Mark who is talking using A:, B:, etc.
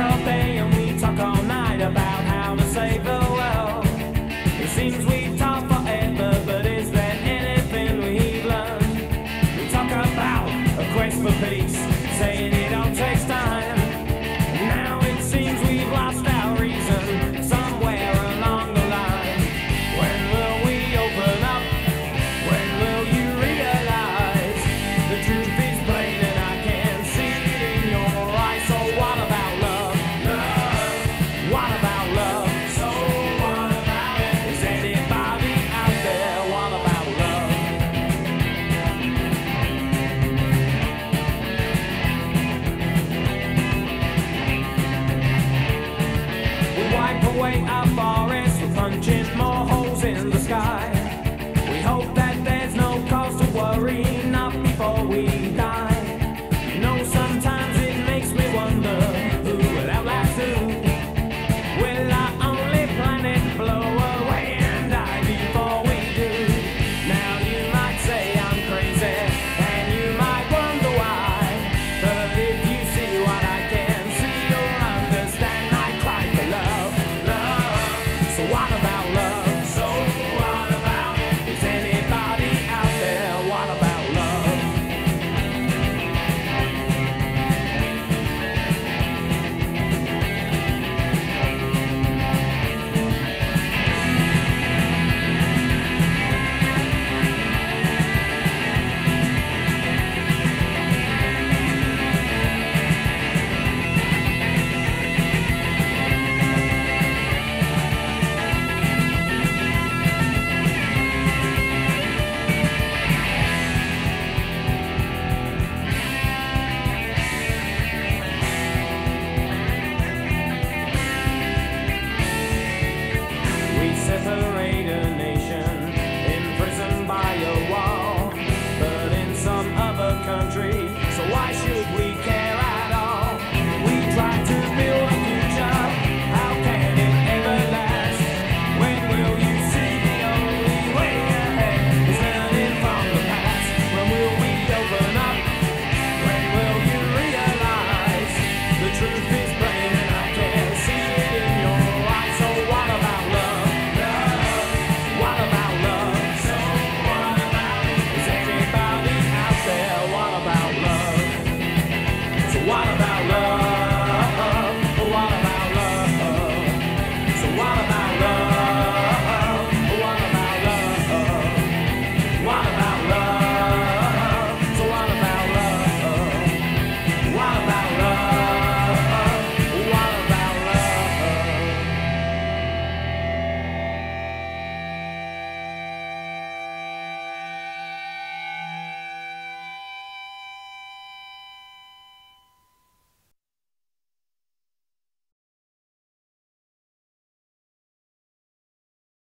A: I'll pay we